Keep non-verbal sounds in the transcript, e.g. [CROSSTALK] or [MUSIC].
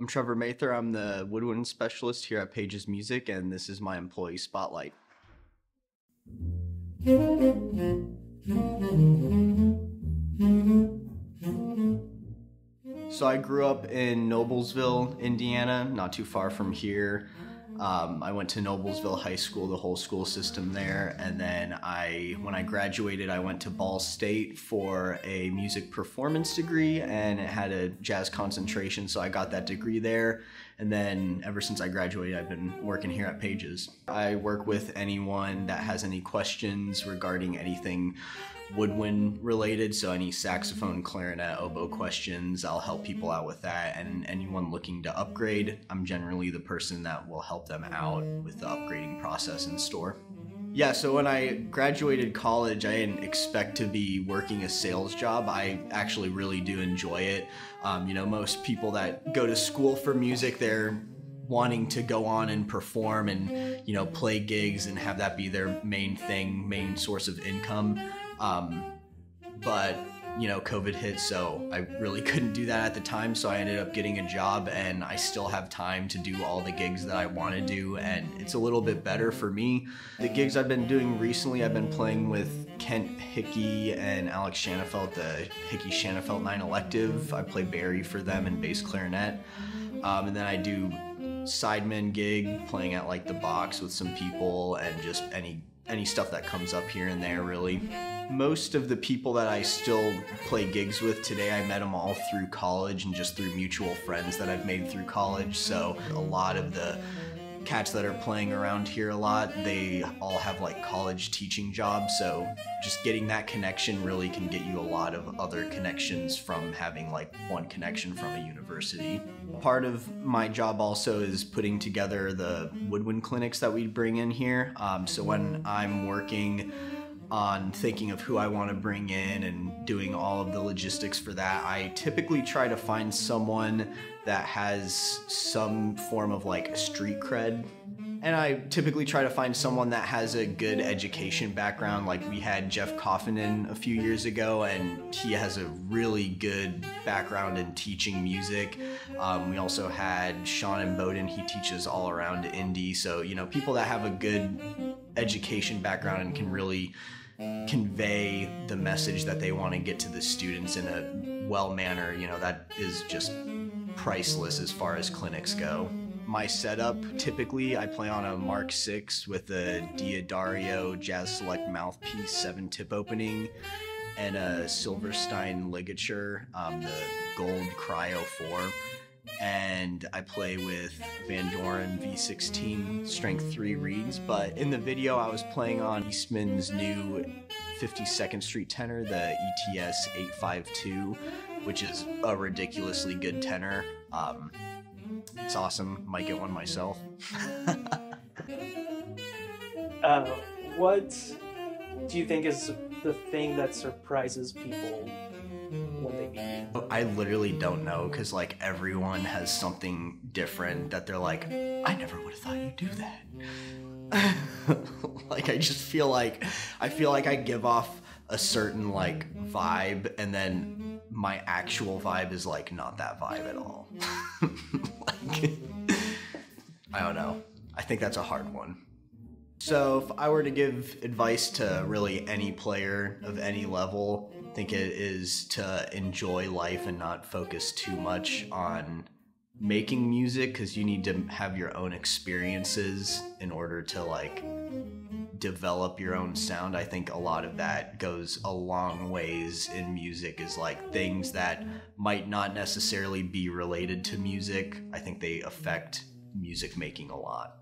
I'm Trevor Mather. I'm the woodwind specialist here at Paige's Music, and this is my employee spotlight. So I grew up in Noblesville, Indiana, not too far from here. Um, I went to Noblesville High School, the whole school system there, and then I, when I graduated, I went to Ball State for a music performance degree, and it had a jazz concentration, so I got that degree there. And then ever since I graduated, I've been working here at Paige's. I work with anyone that has any questions regarding anything woodwind related, so any saxophone, clarinet, oboe questions, I'll help people out with that. And anyone looking to upgrade, I'm generally the person that will help them out with the upgrading process in store. Yeah, so when I graduated college, I didn't expect to be working a sales job. I actually really do enjoy it. Um, you know, most people that go to school for music, they're wanting to go on and perform and you know play gigs and have that be their main thing main source of income um, but you know, COVID hit, so I really [LAUGHS] couldn't do that at the time. So I ended up getting a job, and I still have time to do all the gigs that I want to do, and it's a little bit better for me. The gigs I've been doing recently, I've been playing with Kent Hickey and Alex Schanafelt, the Hickey Schanafelt 9 Elective. I play bari for them and bass clarinet. Um, and then I do sideman gig, playing at like the box with some people, and just any any stuff that comes up here and there, really. Most of the people that I still play gigs with today, I met them all through college and just through mutual friends that I've made through college. So a lot of the cats that are playing around here a lot, they all have like college teaching jobs. So just getting that connection really can get you a lot of other connections from having like one connection from a university. Part of my job also is putting together the woodwind clinics that we bring in here. Um, so when I'm working on thinking of who I want to bring in and doing all of the logistics for that. I typically try to find someone that has some form of like street cred. And I typically try to find someone that has a good education background. Like we had Jeff Coffin in a few years ago, and he has a really good background in teaching music. Um, we also had Sean and Bowden. He teaches all around Indy. So, you know, people that have a good education background and can really convey the message that they want to get to the students in a well manner, you know, that is just priceless as far as clinics go. My setup, typically I play on a Mark 6 with a D'Addario Jazz Select mouthpiece 7 tip opening and a Silverstein ligature, um, the gold Cryo 4 and I play with Vandoren V16 strength 3 reeds. But in the video, I was playing on Eastman's new 52nd Street tenor, the ETS 852, which is a ridiculously good tenor. Um, it's awesome. Might get one myself. [LAUGHS] uh, what do you think is the thing that surprises people I literally don't know because like everyone has something different that they're like, I never would have thought you'd do that. [LAUGHS] like I just feel like I feel like I give off a certain like vibe and then my actual vibe is like not that vibe at all. [LAUGHS] like [LAUGHS] I don't know. I think that's a hard one. So if I were to give advice to really any player of any level, I think it is to enjoy life and not focus too much on making music because you need to have your own experiences in order to like develop your own sound. I think a lot of that goes a long ways in music is like things that might not necessarily be related to music. I think they affect music making a lot.